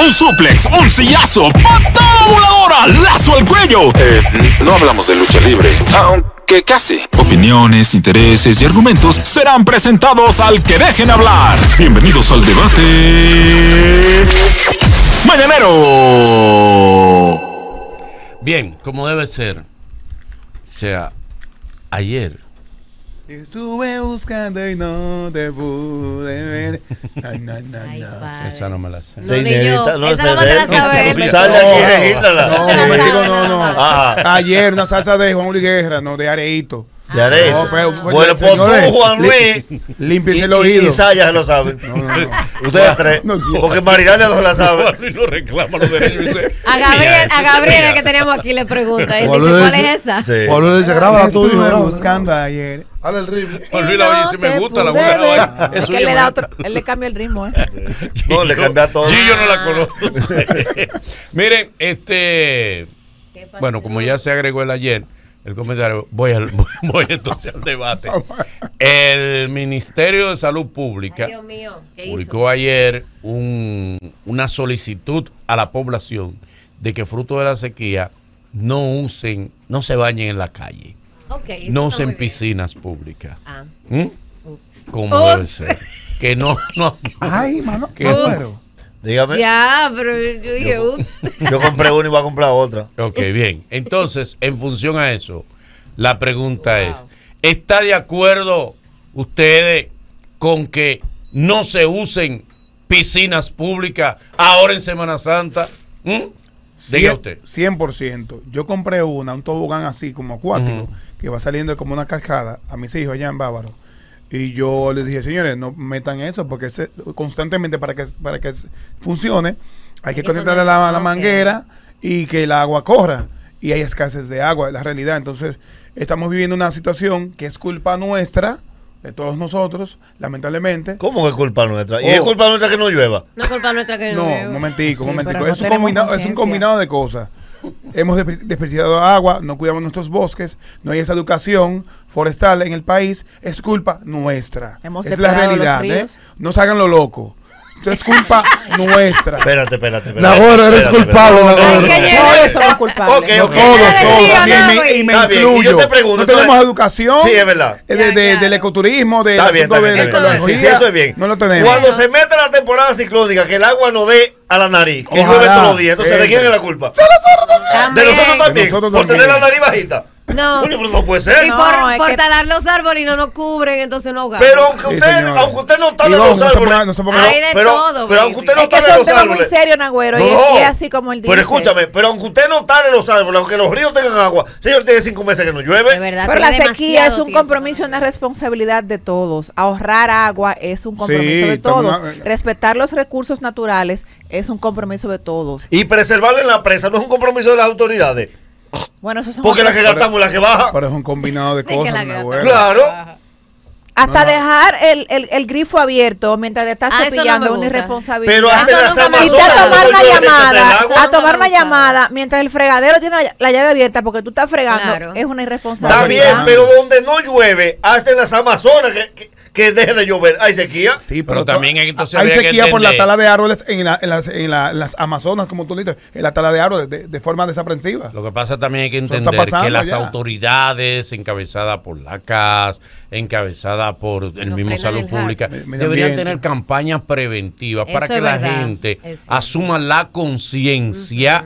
un suplex, un sillazo, patada voladora, lazo al cuello. Eh, no hablamos de lucha libre, aunque casi. Opiniones, intereses y argumentos serán presentados al que dejen hablar. Bienvenidos al debate. Mañanero. Bien, como debe ser. O sea, ayer. Estuve buscando y no te pude ver. Na, na, na, na. Esa no me la sé. No, Se no no de. Sale aquí, regístrala. No, no, no. Ayer una salsa de Juan Luis Guerra, no, de Areito. De Areito. No, pero, Bueno, pues tú, Juan Luis. límpiese el y- y- oído. Y Saya se lo sabe. No, no, no. Ustedes tres. No, no. Porque Maridania no la sabe. no reclama los derechos. A "Mira, Gabriel, a se Gabriel mira". que tenemos aquí le pregunta. Él ¿Cuál dice, es ¿cuál es esa? Sí. Pablo le dice, grábala tú, Estuve buscando ayer. Dale el ritmo. Juan Luis la oye dice, me gusta la buena. Es que le da otro, él le cambia el ritmo, ¿eh? No, le cambia todo. Gillo no la conozco. Miren, este. Bueno, como ya se agregó el ayer, el comentario, voy, al, voy entonces al debate. El Ministerio de Salud Pública Ay, Dios mío, ¿qué hizo? publicó ayer un- una solicitud a la población de que fruto de la sequía no usen, no se bañen en la calle, no usen piscinas públicas. Ah, ¿Mm? ups. Como Ups. debe ser. Que no, no. Ay, mano. ¿Qué? no. Dígame. Ya, pero yo dije, ups. Yo compré una y voy a comprar otra. Ok, bien. Entonces, en función a eso, la pregunta es, ¿está de acuerdo ustedes con que no se usen piscinas públicas ahora en Semana Santa? ¿Mm? Diga Cien- usted. 100%. Yo compré una, un tobogán así como acuático, que va saliendo como una cascada a mis hijos allá en Bávaro. Y yo les dije, señores, no metan eso porque ese- constantemente para que, para que funcione hay que que conectarle la, manguera y que el agua corra. Y hay escasez de agua, es la realidad. Entonces, estamos viviendo una situación que es culpa nuestra, de todos nosotros, lamentablemente. ¿Cómo que es culpa nuestra? ¿Y Oh. es culpa nuestra que no llueva? No es culpa nuestra que no. No, veo. un momentico, Sí, momentico. no Es un, combinado, es un combinado de cosas. Hemos desper- desperdiciado agua, no cuidamos nuestros bosques, no hay esa educación forestal en el país. Es culpa nuestra. Hemos es la los realidad. ¿eh? No se hagan lo loco. Es culpa nuestra. Espérate, espérate, espérate. Nagoro, eres Espérate, culpable, Nagoro. Todos. Ok, No, ok. todos, Nada de todos. río, Y me, y yo incluyo. te pregunto, no tenemos educación. Sí, es verdad. eh, del ecoturismo, del Está bien, está asunto bien, de la ecología. sí, eso es bien. No lo tenemos. Cuando se mete la temporada ciclónica, que el agua no dé a la nariz, que llueve todos los días, entonces ¿de quién es la culpa? También. De nosotros también, De nosotros por tener la también. nariz bajita. No. Pero no puede ser. Y No, por, es que- talar los árboles y no nos cubren, entonces no ahogamos. Pero aunque usted, aunque usted no tale los no se árboles, ponga- no se ponga- Hay de pero, todo, pero aunque usted no Es que tale es los un tema muy árboles. serio, Nagüero, y, No, es- y es así como él dice. Pero escúchame, pero aunque usted no tale los árboles, aunque los ríos tengan agua, señor, tiene cinco meses que no De llueve. verdad. Pero la sequía es un tiempo. compromiso y una responsabilidad de todos. Ahorrar agua es un compromiso Sí, de todos. Respetar los recursos naturales es un compromiso de todos. Y preservarla en la presa no es un compromiso de las autoridades. Bueno, eso son Porque la que gastamos y la que baja. Pero es un combinado de cosas. la mi que abuela. Claro. Hasta No, no. dejar el, el, el grifo abierto mientras te estás Ah, no cepillando es una irresponsabilidad. Pero hasta las y Amazonas. a tomar no el llamada, a tomar gusta. llamada mientras el fregadero tiene la, la llave abierta porque tú estás fregando, Claro. es una Está irresponsabilidad. bien, pero donde no llueve, hasta en las Amazonas que, que, que deje de llover, hay sequía. Sí, Pero to- también entonces hay que sequía por la tala de árboles en, la- en las, en la- las Amazonas, como tú dices, en la tala de árboles de, de forma desaprensiva. Lo que pasa también hay que entender que las ya. autoridades encabezadas por la CAS, encabezadas por el No mismo Salud Pública, deberían tener campañas preventivas para que la gente asuma la conciencia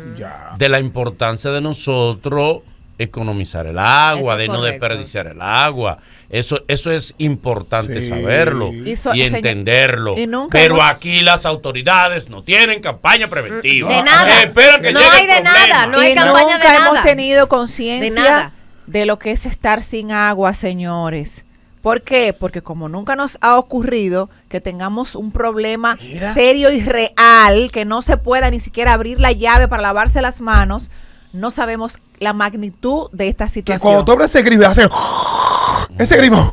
de la importancia de nosotros economizar el agua, Eso de no correcto. desperdiciar el agua. Eso, eso es importante Sí. saberlo Y so- entenderlo. y nunca Pero hemos- aquí las autoridades no tienen campaña preventiva. De nada. Eh, que No llegue hay el de problema. nada, no hay y campaña nunca de hemos nada. tenido conciencia de lo que es estar sin agua, señores. ¿Por qué? Porque como nunca nos ha ocurrido que tengamos un problema serio y real, que no se pueda ni siquiera abrir la llave para lavarse las manos, no sabemos la magnitud de esta Que situación. cuando tú abres ese grifo, hace ese grifo.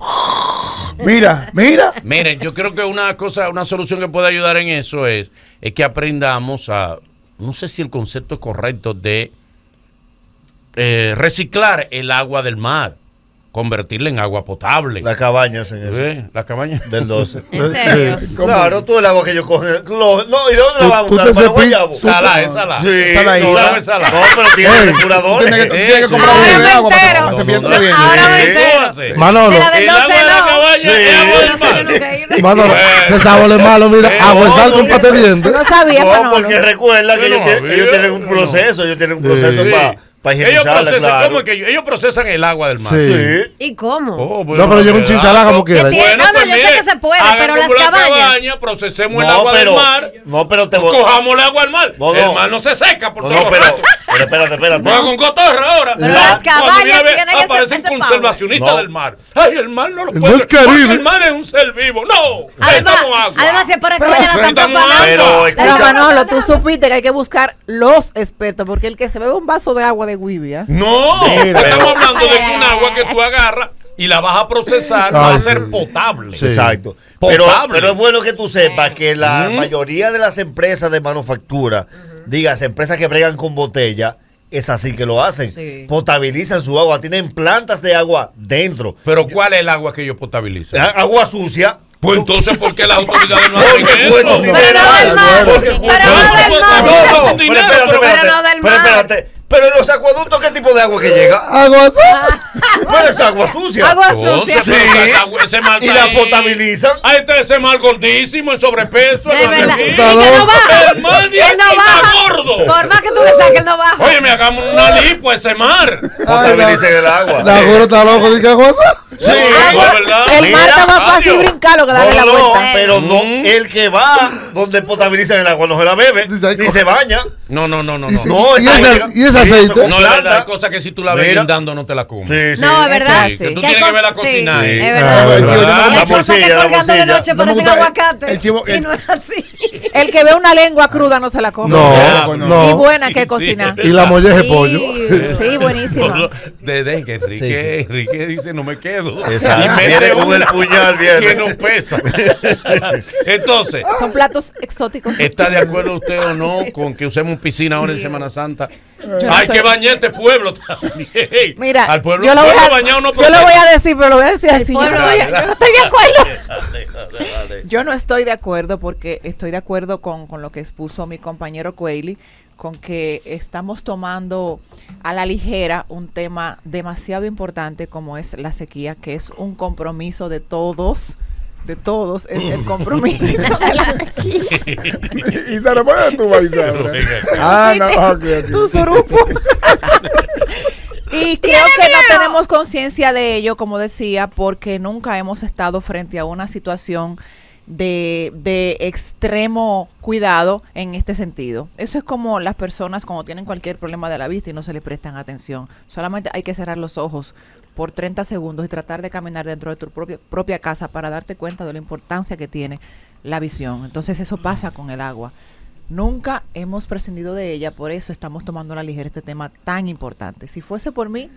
Mira, mira. Miren, yo creo que una cosa, una solución que puede ayudar en eso es, es que aprendamos a, no sé si el concepto es correcto de eh, reciclar el agua del mar. Convertirla en agua potable. La cabaña hacen eso. ¿Eh? La cabaña. Del 12. ¿En serio? Claro, todo el agua que yo cojo. Lo, no, ¿y de dónde la vas a Tú- tú buscar? te ¿Para? Salá, es salá. Sí, ahí. no, ¿Sabe salá? no, pero tiene Ey. depuradores. Tienes que, tienes que sí. comprar un Ahora de agua para- No, no, bien. Ahora me ¿Qué entero. tú? Manolo, De la del El agua de 12 la no. cabaña Sí. es agua del No, mar. Manolo, ese sabor es malo, mira, agua no, sal con porque- pate de dientes. No sabía, No, Manolo. porque recuerda que ellos, no tienen, un no. proceso, ellos tienen un proceso Sí. para para Ellos procesan, claro. ¿cómo es que ellos, ellos procesan el agua del mar? Sí. Sí. ¿Y cómo? Oh, No, pero llega un chinchalaga como quiera. Bueno, No, no, pues yo sé que se puede, pero las la cabañas. cabaña, procesemos el No, agua pero, del mar, no, pero te voy. cojamos el agua del mar. No, no. El mar no se seca por No, todos pero, pero espérate, espérate. Juega con cotorra ahora. Pero La- las cabañas viene tienen aparecen ese power. conservacionistas No. del mar. Ay, el mar no lo El puede. mar Caribe. El mar es un ser vivo. No, Además, necesitamos agua. además, si es para que vayan a agua. Pero, Manolo, tú supiste que hay que buscar los expertos, porque el que se bebe un vaso de agua de. No, Mira. estamos hablando de que un agua que tú agarras y la vas a procesar va a Ay, ser sí. potable. Sí. Exacto. Pero, Potable. pero es bueno que tú sepas que la Mm. mayoría de las empresas de manufactura, digas, empresas que bregan con botella, es así que lo hacen. Sí. Potabilizan su agua, tienen plantas de agua dentro. Pero ¿cuál es el agua que ellos potabilizan? A- Agua sucia. Pues entonces, ¿por qué las autoridades no Porque hacen cuesta eso? un Pero dinero. no del mar. Porque Pero cuesta- no del Pero mar. Pero espérate, pero- espérate. Pero en los acueductos, ¿qué tipo de agua que llega? Agua sal. Pues es agua sucia. Agua Entonces, sucia. Sí. Y la potabilizan. Ahí está ese mal gordísimo, en sobrepeso. De el verdad. aquí. Y que no baja. El mal de aquí no está baja. gordo. Por más que tú le saques, él no baja. Oye, me hagamos una lipo ese mar. Potabilicen el agua. La juro está loco, dice que agua sal. Sí. No, es verdad. El mar está más fácil brincarlo que darle No, la no, vuelta. pero no, Mm. el que va donde potabilizan el agua no se la bebe, ni se baña. No, No, no, no, no. Y No, No, y bien. y ese aceite. no es verdad. Hay cosas que si tú la ves guindando no te la comes. Sí, sí. No, es verdad. Sí, que tú ¿Qué tienes que ver la cocina sí. Es Ah, verdad. Y La morcilla, la de noche No parecen gusta el- aguacate. el chivo- Y el- no es así. El que ve una lengua cruda no se la come. No, Ya, Y no. buena que sí, cocinar. Y la molleja de Sí. pollo. Sí, buenísima. Desde que Enrique, dice no me Exacto. Y mete con el puñal, viene. que no pesa. Entonces, Son platos exóticos. ¿está de acuerdo usted o no con que usemos piscina ahora en Semana Santa? Yo no Hay estoy- que bañar este pueblo también. Mira, al pueblo, yo, lo voy pueblo a, bañado no yo lo voy a decir, pero lo voy a decir así. Yo no, estoy, yo no estoy de acuerdo. Dale, dale, dale. Yo no estoy de acuerdo porque estoy de acuerdo con, con lo que expuso mi compañero Coeli, con que estamos tomando a la ligera un tema demasiado importante como es la sequía, que es un compromiso de todos, de todos, es el compromiso de la sequía. y se lo tú, Isabel. Ah, no, ok, ok. Tu surupo. Y creo que no tenemos conciencia de ello, como decía, porque nunca hemos estado frente a una situación de, de extremo cuidado en este sentido. Eso es como las personas cuando tienen cualquier problema de la vista y no se le prestan atención. Solamente hay que cerrar los ojos por 30 segundos y tratar de caminar dentro de tu propia, propia casa para darte cuenta de la importancia que tiene la visión. Entonces eso pasa con el agua. Nunca hemos prescindido de ella, por eso estamos tomando a la ligera este tema tan importante. Si fuese por mí,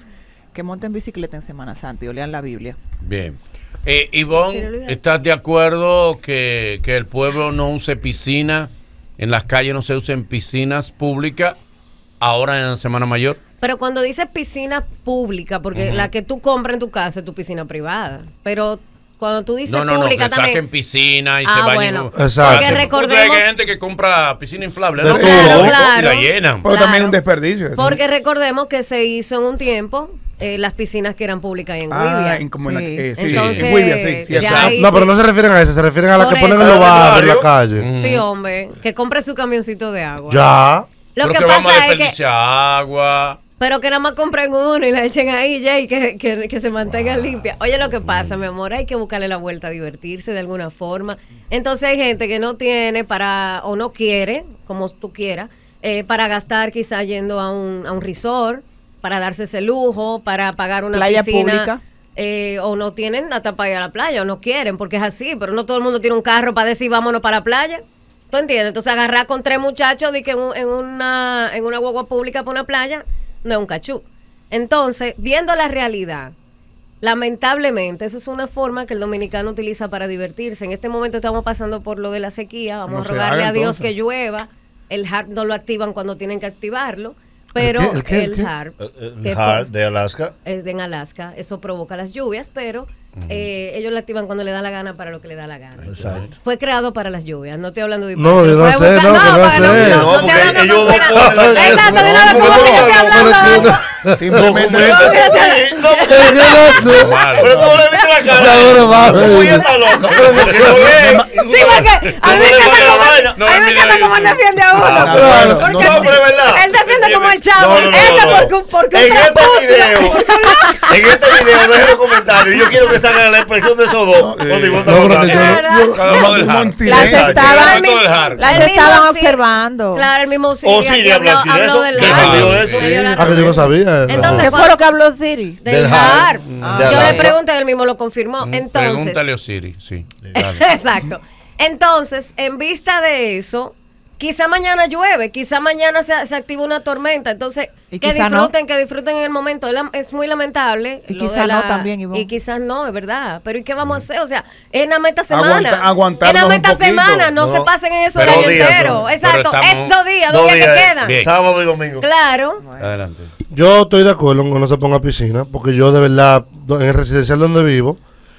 que monten bicicleta en Semana Santa y olean la Biblia. Bien. Eh, Ivonne, ¿estás de acuerdo que, que el pueblo no use piscina? En las calles no se usen piscinas públicas ahora en la Semana Mayor. Pero cuando dices piscina pública, porque la que tú compras en tu casa es tu piscina privada. Pero cuando tú dices No, no, no, que pública saquen también. piscina y Ah, se bañen. bueno. Exacto. Porque recordemos- que hay gente que compra piscina inflable, la llenan. Pero también Claro. un desperdicio. eso. Porque recordemos que se hizo en un tiempo eh, las piscinas que eran públicas y en Ah, Guivia. en, como en la, Sí. eh, sí, Entonces, en Guivia, sí. sí, ya exacto. ahí No, pero no se refieren a esa, se refieren a las que ponen en eso. los barrios, en la calle. Sí, hombre, que compre su camioncito de agua. Ya. Lo Pero que que vamos a pasa es que, agua. pero que nada más compren uno y la echen ahí ya y que, que, que se mantengan limpias. Oye, lo que pasa, mi amor, hay que buscarle la vuelta a divertirse de alguna forma. Entonces hay gente que no tiene para, o no quiere, como tú quieras, eh, para gastar quizá yendo a un, a un resort, para darse ese lujo, para pagar una Playa piscina. pública. eh, o no tienen hasta para ir a la playa, o no quieren, porque es así, pero no todo el mundo tiene un carro para decir vámonos para la playa. ¿Tú entiendes? Entonces agarrar con tres muchachos de que en, un- en una, en una guagua pública para una playa no es un cachú. Entonces, viendo la realidad, lamentablemente, eso es una forma que el dominicano utiliza para divertirse. En este momento estamos pasando por lo de la sequía, vamos No a rogarle haga, a Dios entonces. que llueva. El HARP no lo activan cuando tienen que activarlo. Pero ¿El qué? ¿El qué? ¿El el qué? HARP, El que hard de Alaska. es de en Alaska, eso provoca las lluvias, pero eh, ellos lo activan cuando le da la gana para lo que le da la gana. Exacto. Fue creado para las lluvias, no estoy hablando de No, yo no sé, no, que no para sé. no, No, no, estoy porque hablando ellos con- dos ponen- Exacto, de una vez No, como no, que yo no, estoy hablando. Simplemente. Documentos sí, no, porque- Malo. Pero tú no le viste la cara. Ahora va, Tú ya estás loca. Pero porque no lee. Sí, porque a mí me encanta cómo- No, a mí me mira, encanta cómo él defiende a uno. Claro, Porque no, No, pero es verdad. Él defiende como el chavo. No, no, no, Este no, no. porque, porque un En este video, en este video, dejen los comentarios. Yo quiero que salga la expresión de esos dos. Las estaban, las estaban observando. Claro, el mismo Siri. Oh, Siri habló habló, del Ah, que yo no sabía. Entonces, ¿Qué fue lo que habló Siri? Del hard. hard. Ah. Yo le pregunté, él mismo lo confirmó. Entonces, Pregúntale a Siri, sí. Exacto. Entonces, en vista de eso, quizá mañana llueve, quizá mañana se, se activa una tormenta. Entonces, Y que no. disfruten, que disfruten en el momento. Es, la- muy lamentable. Y lo quizá de no también, Ivonne. Y quizás no, es verdad. Pero ¿y qué vamos a hacer? O sea, es más esta semana. Aguanta- es esta poquito. semana. No, No, se pasen en eso el pero año días entero. son. Exacto. Estos días, dos, Dos días, días, que quedan. Bien. Sábado y domingo. Claro. Adelante. Yo estoy de acuerdo en que no se ponga piscina, porque yo de verdad, en el residencial donde vivo,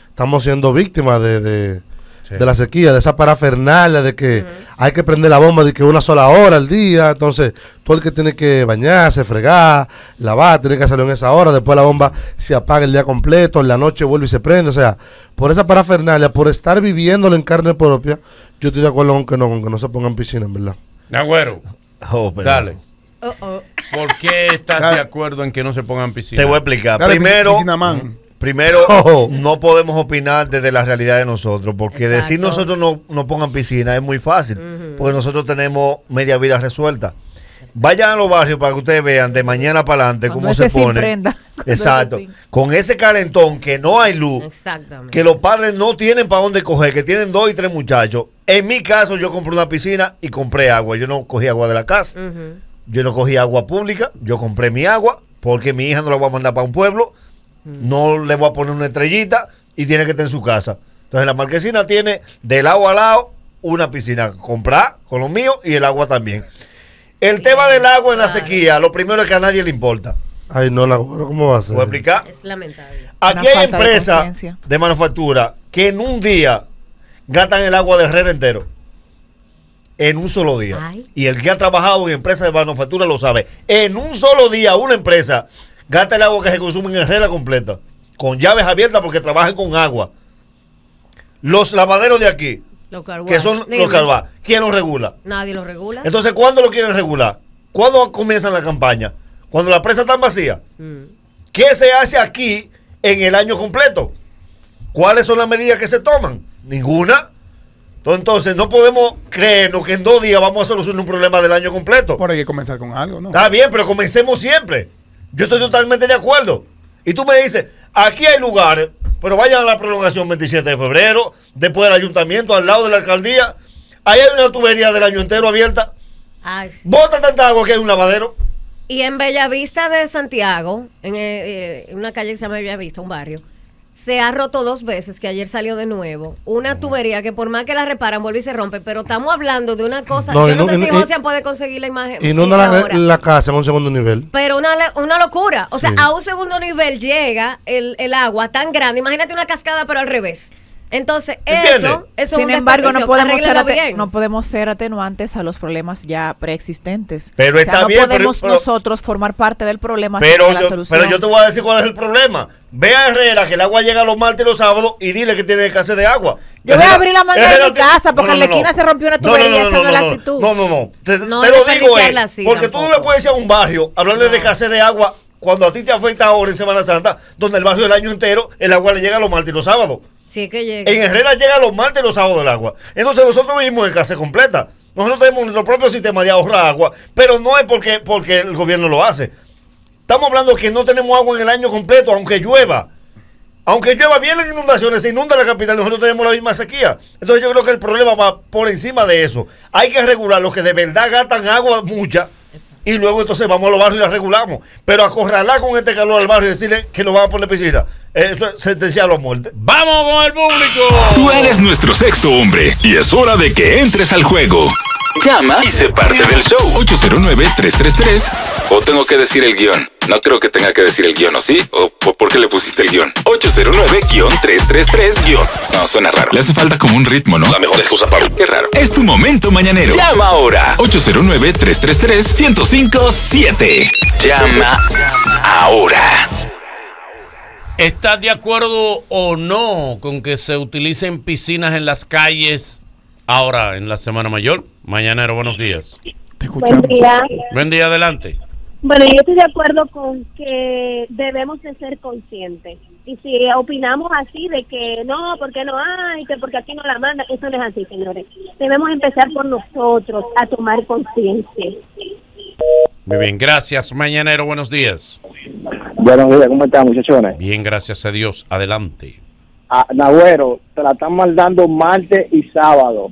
estamos siendo víctimas de, de, Sí. de la sequía, de esa parafernalia, de que hay que prender la bomba de que una sola hora al día, entonces todo el que tiene que bañarse, fregar, lavar, tiene que hacerlo en esa hora, después la bomba se apaga el día completo, en la noche vuelve y se prende, o sea, por esa parafernalia, por estar viviéndolo en carne propia, yo estoy de acuerdo con que no, con que no se pongan piscina, en verdad. Nagüero, Oh, dale. Oh, oh. ¿Por qué estás de acuerdo en que no se pongan piscinas? Te voy a explicar. Dale, Primero, piscina man. Primero Oh. no podemos opinar desde la realidad de nosotros, porque Exacto. decir nosotros no, no pongan piscina es muy fácil, porque nosotros tenemos media vida resuelta. Vayan a los barrios para que ustedes vean de mañana para adelante Cuando cómo se pone. prenda. Exacto. ese. Con ese calentón que no hay luz, Exactamente. que los padres no tienen para dónde coger, que tienen dos y tres muchachos. En mi caso, yo compré una piscina y compré agua. Yo no cogí agua de la casa. Yo no cogí agua pública, yo compré mi agua, porque mi hija no la voy a mandar para un pueblo, no le voy a poner una estrellita y tiene que estar en su casa. Entonces la marquesina tiene de lado a lado una piscina, comprar con lo mío y el agua también. El tema del agua en la sequía, lo primero es que a nadie le importa. Ay, no, la ¿cómo va a ser? ¿Puedo explicar? Es lamentable. Aquí Una hay de empresas de, conciencia. manufactura que en un día gastan el agua de Herrera entero. En un solo día. Ay. Y el que ha trabajado en empresas de manufactura lo sabe. En un solo día, una empresa gasta el agua que se consume en Herrera completa. Con llaves abiertas porque trabajan con agua. Los lavaderos de aquí, Los que son Dime. los carvá, ¿quién los regula? Nadie lo regula. Entonces, ¿cuándo lo quieren regular? ¿Cuándo comienzan la campaña? Cuando la presa está vacía. Mm. ¿Qué se hace aquí en el año completo? ¿Cuáles son las medidas que se toman? Ninguna. Entonces, no podemos creernos que en dos días vamos a solucionar un problema del año completo. Por ahí hay que comenzar con algo, ¿no? Está bien, pero comencemos siempre. Yo estoy totalmente de acuerdo. Y tú me dices, aquí hay lugares, pero vayan a la prolongación 27 de febrero, después del ayuntamiento, al lado de la alcaldía. Ahí hay una tubería del año entero abierta. Ay, sí. Bota tanta agua que hay un lavadero. Y en Bellavista de Santiago, en, eh, eh, en una calle que se llama Bellavista, un barrio, se ha roto dos veces, que ayer salió de nuevo, una tubería que por más que la reparan vuelve y se rompe, pero estamos hablando de una cosa, No, yo y no no- sé y si no- y- José puede conseguir la imagen. Inunda ahora. la, la casa en un segundo nivel. Pero una, una locura. O sea, Sí. a un segundo nivel llega el, el agua tan grande. Imagínate una cascada, pero al revés. Entonces, ¿Entiendes? eso, eso es Sin un embargo, no podemos, ser no podemos ser atenuantes a los problemas ya preexistentes. Pero O sea, está no bien, pero- podemos pero- nosotros formar parte del problema Pero la solución. pero yo te voy a decir cuál es el problema. Ve a Herrera que el agua llega los martes y los sábados y dile que tiene escasez de agua. Yo voy a abrir la manga de mi casa porque en la esquina se rompió una tubería, esa no es la actitud. No, no, no. Te, No te lo digo es, así porque tú no tampoco. le puedes decir a un barrio, hablarle de escasez de agua cuando a ti te afecta ahora en Semana Santa, donde el barrio el año entero, el agua le llega los martes y los sábados. Sí, es que llega. En Herrera llega los martes y los sábados el agua. Entonces nosotros vivimos en casa completa. Nosotros tenemos nuestro propio sistema de ahorrar agua, pero no es porque, porque el gobierno lo hace. Estamos hablando que no tenemos agua en el año completo, aunque llueva. Aunque llueva, vienen inundaciones, se inunda la capital, nosotros tenemos la misma sequía. Entonces yo creo que el problema va por encima de eso. Hay que regular los que de verdad gastan agua mucha y luego entonces vamos a los barrios y la regulamos. Pero acorralar con este calor al barrio y decirle que lo van a poner piscina, eso es sentenciarlo a muerte. ¡Vamos con el público! Tú eres nuestro sexto hombre y es hora de que entres al juego. Llama y sé parte del show. 809-333 ¿O tengo que decir el guion? No creo que tenga que decir el guion, ¿o sí? ¿O po- por qué le pusiste el guion? 809-333- No, suena raro. Le hace falta como un ritmo, ¿no? La mejor excusa para... Qué raro. Es tu momento mañanero. Llama ahora. 809-333-1057. Llama ahora. ¿Estás de acuerdo o no con que se utilicen piscinas en las calles ahora en la Semana Mayor? Mañanero, buenos días. Te Buen escuchamos. día. Buen día, adelante. Bueno, yo estoy de acuerdo con que debemos de ser conscientes. Y si opinamos así de que no, porque no hay, que porque aquí no la manda, eso no es así, señores. Debemos empezar por nosotros a tomar conciencia. Muy bien, gracias. Mañanero, buenos días. Buenos días, ¿cómo están, muchachones? Bien, gracias a Dios. Adelante. Ah, Nagüero, te la están mandando martes y sábado.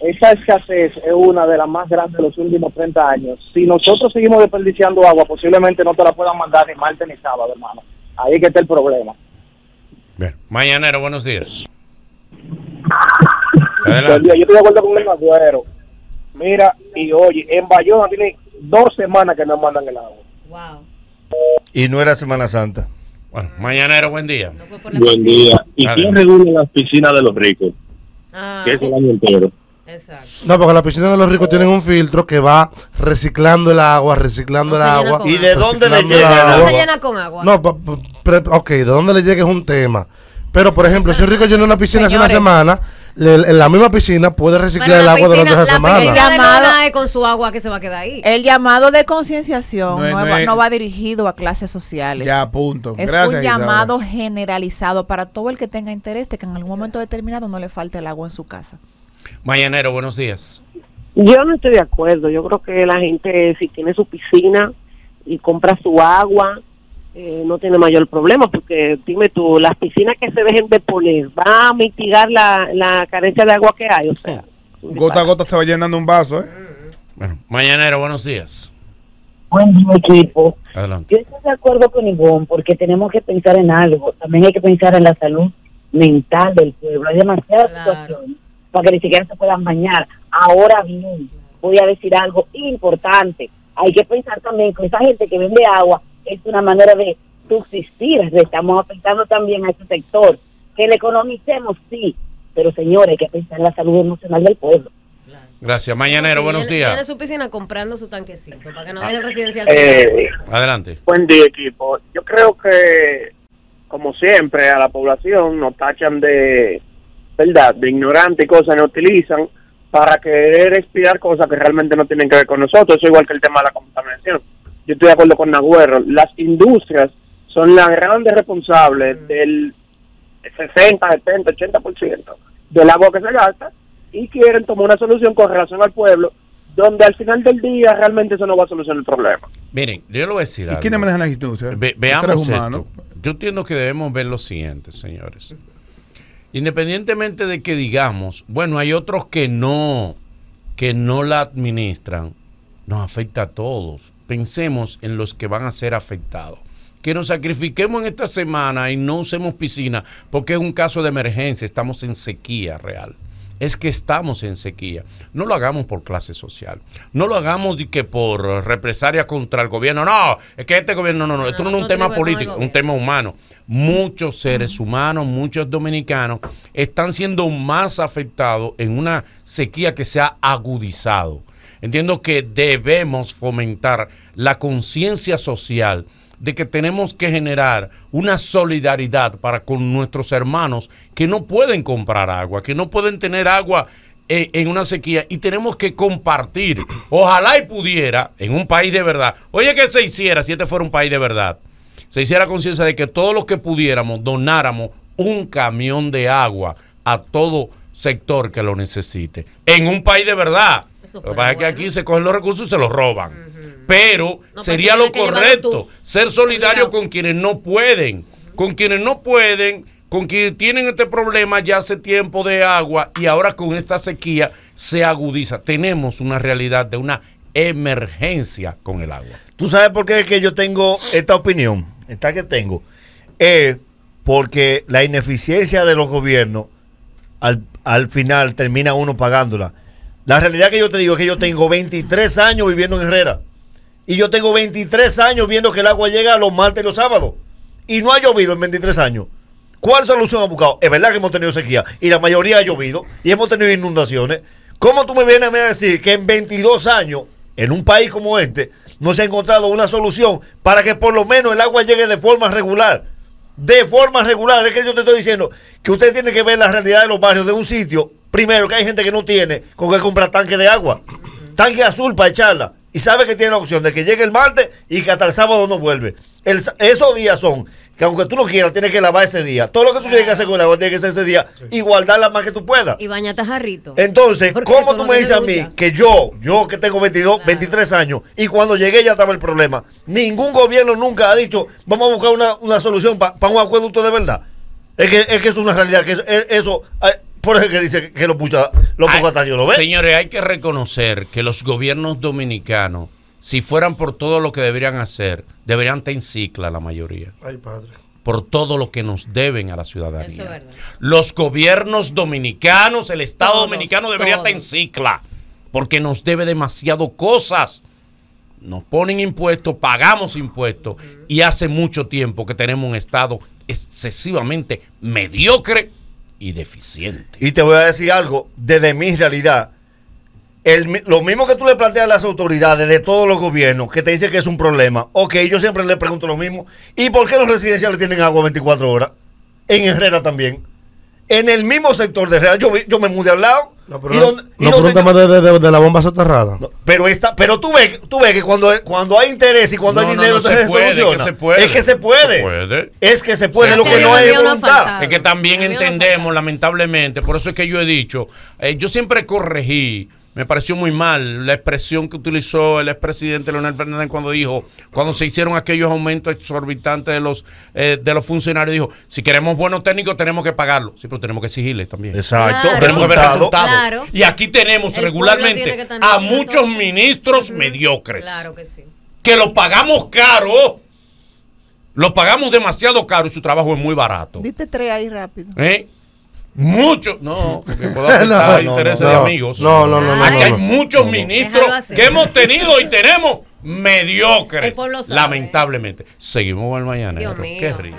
Esa escasez es una de las más grandes de los últimos 30 años. Si nosotros seguimos desperdiciando agua, posiblemente no te la puedan mandar ni martes ni sábado, hermano. Ahí es que está el problema. Bien. Mañanero, buenos días. Buen Adelante. día, yo estoy de acuerdo con el Nagüero. Mira, y oye, en Bayona tiene dos semanas que no mandan el agua. Wow. Y no era Semana Santa. Bueno, mañanero, buen día. Buen día. ¿Y Adelante. quién regula las piscinas de los ricos? Ah, Que es el año entero. Exacto. No, porque las piscinas de los ricos tienen un filtro que va reciclando el agua, reciclando No el agua. ¿Y de dónde le llega el el No agua? se llena con agua. No, ok, de dónde le llegue es un tema. Pero, por ejemplo, si un rico llena una piscina hace una semana, le- en la misma piscina puede reciclar Bueno, el la agua durante piscina- esa la semana. de Llamado- es con su agua que se va a quedar ahí. El llamado de concienciación No va- no dirigido a clases sociales. Ya, punto. Es Gracias, un llamado generalizado para todo el que tenga interés de que en algún momento determinado no le falte el agua en su casa. Mañanero, buenos días. Yo no estoy de acuerdo. Yo creo que la gente, si tiene su piscina y compra su agua, eh, no tiene mayor problema, porque dime tú, las piscinas que se dejen de poner, ¿va a mitigar la, la carencia de agua que hay? O sea, Gota a gota se va llenando un vaso, ¿eh? Bueno, Mañanero, buenos días. Buen día, equipo. Adelante. Yo estoy de acuerdo con Ivonne porque tenemos que pensar en algo. También hay que pensar en la salud mental del pueblo. Hay demasiadas situaciones para que ni siquiera se puedan bañar. Ahora bien, voy a decir algo importante. Hay que pensar también que esa gente que vende agua es una manera de subsistir. Le Estamos afectando también a ese sector. Que le economicemos, sí, pero señores, hay que pensar en la salud emocional del pueblo. Gracias. Mañanero, buenos Tiene- Tiene días. su piscina comprando su tanquecito para que no Ah. deje el residencial. Eh, Adelante. Buen día, equipo. Yo creo que, como siempre, a la población nos tachan de, ¿verdad?, de ignorante y cosas, nos utilizan para querer expiar cosas que realmente no tienen que ver con nosotros. Eso igual que el tema de la contaminación. Yo estoy de acuerdo con Nagüero. Las industrias son las grandes responsables del 60, 70, 80% del agua que se gasta y quieren tomar una solución con relación al pueblo donde al final del día realmente eso no va a solucionar el problema. Miren, yo le voy a decir ¿Y algo. quiénes manejan las industrias? Ve- veamos esto. Yo entiendo que debemos ver lo siguiente, señores. Independientemente de que digamos, bueno, hay otros que no, que no la administran, nos afecta a todos. Pensemos en los que van a ser afectados. Que nos sacrifiquemos en esta semana y no usemos piscina, porque es un caso de emergencia, estamos en sequía real. Es que estamos en sequía. No lo hagamos por clase social. No lo hagamos de que por represalia contra el gobierno. No, es que este gobierno, no, no, esto no, es un no tema político, es un tema humano. Muchos seres humanos, muchos dominicanos están siendo más afectados en una sequía que se ha agudizado. Entiendo que debemos fomentar la conciencia social de que tenemos que generar una solidaridad para con nuestros hermanos que no pueden comprar agua, que no pueden tener agua eh, en una sequía y tenemos que compartir. Ojalá y pudiera en un país de verdad. Oye, que se hiciera si este fuera un país de verdad. Se hiciera conciencia de que todos los que pudiéramos donáramos un camión de agua a todo sector que lo necesite. En un país de verdad. Lo que pasa es que aquí se cogen los recursos y se los roban. Pero No, sería pues lo correcto ser solidario con quienes no pueden. Con quienes no pueden, con quienes tienen este problema ya hace tiempo de agua y ahora con esta sequía se agudiza. Tenemos una realidad de una emergencia con el agua. ¿Tú sabes por qué es que yo tengo esta opinión? Esta que tengo. Es porque la ineficiencia de los gobiernos al, al final termina uno pagándola. La realidad que yo te digo es que yo tengo 23 años viviendo en Herrera. Y yo tengo 23 años viendo que el agua llega los martes y los sábados. Y no ha llovido en 23 años. ¿Cuál solución ha buscado? Es verdad que hemos tenido sequía y la mayoría ha llovido y hemos tenido inundaciones. ¿Cómo tú me vienes a decir que en 22 años, en un país como este, no se ha encontrado una solución para que por lo menos el agua llegue de forma regular? De forma regular. Es que yo te estoy diciendo que usted tiene que ver la realidad de los barrios de un sitio. Primero, que hay gente que no tiene con que comprar tanque de agua. Tanque azul para echarla. Y sabe que tiene la opción de que llegue el martes y que hasta el sábado no vuelve. El esos días son que aunque tú no quieras, tienes que lavar ese día. Todo lo que tú tienes que hacer con el agua tiene que ser ese día y guardarla más que tú puedas. Y bañate a jarrito. Entonces, Porque ¿cómo tú me dices a mí ducha. que yo, yo que tengo 22, 23 años, y cuando llegué ya estaba el problema? Ningún gobierno nunca ha dicho, vamos a buscar una, una solución para un acueducto de verdad. Es que, es que es una realidad, que eso, es- eso eh, por eso es que dice que los, pucha- los Ay, pocatarios lo ven. Señores, hay que reconocer que los gobiernos dominicanos, si fueran por todo lo que deberían hacer, deberían estar en cicla la mayoría. Ay, padre. Por todo lo que nos deben a la ciudadanía. Eso es verdad. Los gobiernos dominicanos, el Estado Todos, dominicano debería estar en cicla. Porque nos debe demasiado cosas. Nos ponen impuestos, pagamos impuestos. Y hace mucho tiempo que tenemos un Estado excesivamente mediocre y deficiente. Y te voy a decir algo, desde mi realidad. El lo mismo que tú le planteas a las autoridades de todos los gobiernos, que te dicen que es un problema. Ok, yo siempre le pregunto lo mismo. ¿Y por qué los residenciales tienen agua 24 horas? En Herrera también. En el mismo sector de Herrera, yo, yo me mudé al lado. No, y pero donde- no, y no por donde un tema de, de- de- de la bomba soterrada. pero esta, pero tú ves, tú ves que cuando, cuando hay interés y cuando No, hay dinero no, se, se puede, soluciona. que se puede. Es que se puede. Se puede. Es que se puede, Se lo que no una voluntad. Es que también entendemos, lamentablemente, por eso es que yo he dicho, eh, yo siempre corregí, me pareció muy mal la expresión que utilizó el expresidente Leonel Fernández cuando dijo, cuando se hicieron aquellos aumentos exorbitantes de los, eh, de los funcionarios, dijo, si queremos buenos técnicos tenemos que pagarlo. Sí, pero tenemos que exigirles también. Exacto. Claro. Tenemos que ver Resultado. resultados. Claro. Y aquí tenemos El regularmente a muchos ministros mediocres Claro que sí. que lo pagamos caro. Lo pagamos demasiado caro y su trabajo es muy barato. Dite tres ahí rápido. ¿Eh? Mucho. No, porque puedo afectar No, intereses no, de no. amigos. No, no, no, no, Aquí hay muchos No, no. ministros que hemos tenido y tenemos mediocres. Lamentablemente. Seguimos con el mío. Qué rico.